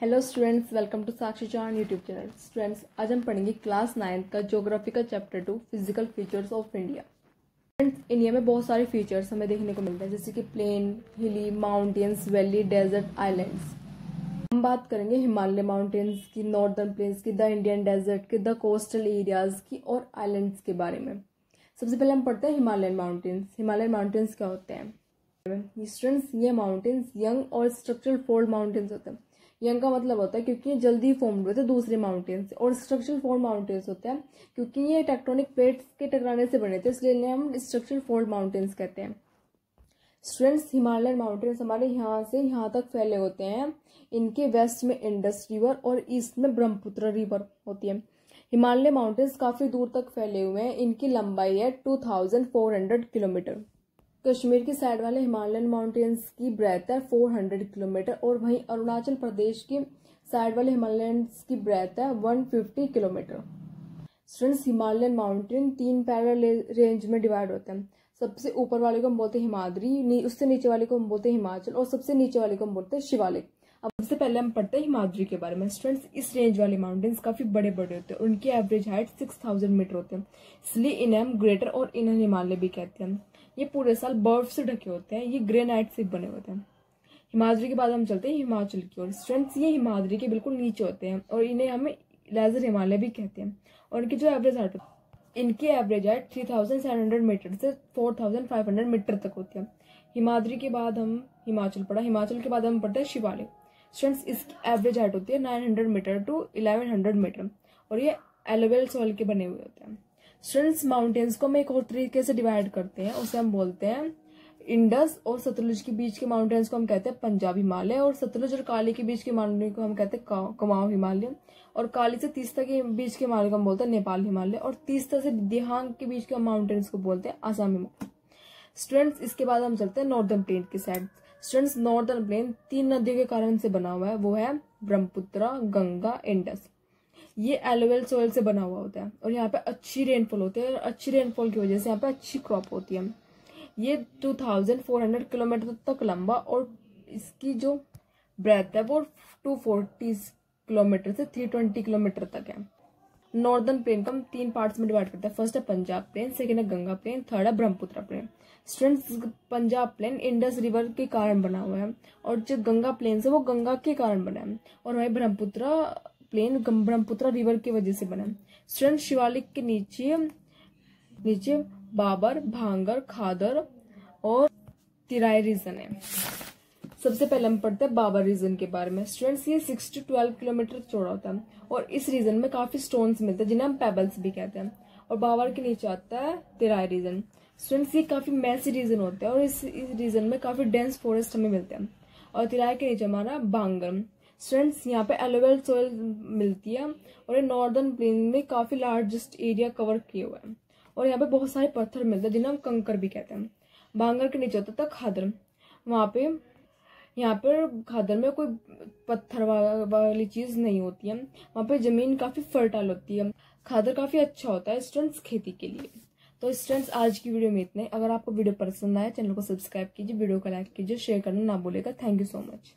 Hello students welcome to Sakshi Chan YouTube channel students आज हम पढ़ेंगे क्लास नाइन्थ का ज्योग्राफी का chapter two physical features of India friends India में बहुत सारे फीचर्स हमें देखने को मिलते हैं, जैसे कि plain hilly mountains valley desert islands हम बात करेंगे हिमालय माउंटेन्स की नॉर्दर्न प्लेन्स की द इंडियन डेजर्ट की द कोस्टल एरियाज़ की और आइलैंड्स के बारे में. सबसे पहले हम पढ़ते हैं हिमालयन माउंटेन्स हिमालयन माउंटेन्स क्या होते हैं? स्टूडेंट्स ये माउंटेन्स यंग और स्ट्रक्चरल फोल्ड माउंटेन्स होते हैं। यंग का मतलब होता है क्योंकि ये जल्दी फॉर्म हुए थे दूसरे माउंटेन्स और स्ट्रक्चरल फोल्ड माउंटेन्स होते हैं, क्योंकि ये टेक्टोनिक प्लेट्स के टकराने से बने थे, इसलिए इन्हें हम स्ट्रक्चरल फोल्ड माउंटेन्स कहते हैं। स्टूडेंट्स हिमालयन माउंटेन्स हमारे यहाँ से यहाँ तक फैले होते हैं। इनके वेस्ट में इंडस रिवर और ईस्ट में ब्रह्मपुत्र रिवर होती है। हिमालय माउंटेन्स काफ़ी दूर तक फैले हुए हैं। इनकी लंबाई है two thousand four hundred kilometre. Kashmir की साइड वाले हिमालयन माउंटेन्स की ब्रेथ है 400 किलोमीटर और वहीं अरुणाचल प्रदेश की साइड वाले हिमालयंस की ब्रेथ है 150 किलोमीटर। स्टूडेंट्स हिमालयन माउंटेन तीन पैरल रेंज में डिवाइड होते हैं। सबसे ऊपर वाले को हम बोलते हैं हिमाद्री नी, उससे नीचे वाले को हम बोलते हैं हिमाचल और सबसे नीचे वाले को हम बोलते हैं शिवालिक। अब सबसे पहले हम पढ़ते हैं हिमाद्री के बारे में। स्टूडेंट्स इस रेंज वाले माउंटेन्स काफ़ी बड़े बड़े होते हैं। उनकी average height six thousand metre होते हैं। इसलिए इन्हें हम ग्रेटर और इनर हिमालय भी कहते हैं। ये पूरे साल बर्फ़ से ढके होते हैं, ये ग्रेनाइट से बने होते हैं। हिमाद्री के बाद हम चलते हैं हिमाचल की ओर। स्ट्रेंथ ये हिमाद्री के बिल्कुल नीचे होते हैं और इन्हें हमें लेजर हिमालय भी कहते हैं। और इनकी जो एवरेज हाइट इनकी average height three thousand seven hundred metre से four thousand five hundred metre तक होती है। हिमाद्री के बाद हम हिमाचल पढ़ा हिमाचल के बाद हम पढ़ते हैं शिवालय। स्टूडेंट्स इसकी एवरेज हाइट होती है nine hundred metre to eleven hundred metre और ये एलोवेल सॉइल के बने हुए होते हैं। स्टूडेंट्स माउंटेन्स को हम एक और तरीके से डिवाइड करते हैं, उसे हम बोलते हैं इंडस और सतलुज के बीच के माउंटेन्स को हम कहते हैं पंजाब हिमालय और सतलुज और काली के बीच के माउंटेन को हम कहते हैं कुमाऊं हिमालय और काली से तीस्ता के बीच के हिमालय को हम बोलते हैं नेपाल हिमालय और तीस्ता से दिहांग के बीच के माउंटेन्स को बोलते हैं आसाम हिमालय स्टूडेंट्स इसके बाद हम चलते हैं नॉर्दर्न प्लेन की साइड स्टूडेंट्स नॉर्दर्न प्लेन तीन नदियों के कारण से बना हुआ है, वो है ब्रह्मपुत्र गंगा इंडस ये एलोवेल सोयल से बना हुआ होता है और यहाँ पे अच्छी रेनफॉल होती है और अच्छी रेनफॉल की वजह से यहाँ पे अच्छी क्रॉप होती है। ये 2400 किलोमीटर तक लंबा और इसकी जो ब्रेथ है वो 240 किलोमीटर से 320 किलोमीटर तक है। नॉर्दर्न प्लेन को हम तीन पार्ट्स में डिवाइड करते हैं। फ़र्स्ट है पंजाब प्लेन सेकेंड है गंगा प्लेन थर्ड है Brahmaputra plain students Punjab plain Indus river के कारण बना हुआ है। और जो गंगा प्लेन है वो गंगा के कारण बना है। और वही ब्रह्मपुत्र प्लेन ब्रह्मपुत्र रिवर की वजह से बना। स्टूडेंट शिवालिक के नीचे नीचे बाबर भांगर खादर और तिराई रीजन है। सबसे पहले हम पढ़ते हैं बाबर रीजन के बारे में। स्टूडेंट्स ये सिक्स टू ट्वेल्व किलोमीटर चौड़ा होता है और इस रीजन में काफ़ी स्टोन्स मिलते हैं जिन्हें हम पेबल्स भी कहते हैं। और बाबर के नीचे आता है तिराई रीजन स्टूडेंट्स ये काफ़ी मैसी रीजन होते हैं और इस, इस रीजन में काफ़ी डेंस फॉरेस्ट हमें मिलते हैं। और तिराई के नीचे हमारा बांगर स्टूडेंट्स यहाँ पे एलोवेल सोयल मिलती है और ये नॉर्दर्न प्लेन में काफ़ी लार्जेस्ट एरिया कवर किए हुए हैं। और यहाँ पे बहुत सारे पत्थर मिलते हैं, जिन्हें हम कंकर भी कहते हैं। बांगर के नीचे होता था खादर। वहाँ पे, यहाँ पर खादर में कोई पत्थर वाली चीज़ नहीं होती है। वहाँ पे ज़मीन काफ़ी फर्टाइल होती है। खादर काफ़ी अच्छा होता है स्टूडेंट्स खेती के लिए। तो स्टूडेंट्स आज की वीडियो में इतने अगर आपको वीडियो पसंद आए चैनल को सब्सक्राइब कीजिए, वीडियो को लाइक कीजिए शेयर करना ना बोलेगा थैंक यू सो मच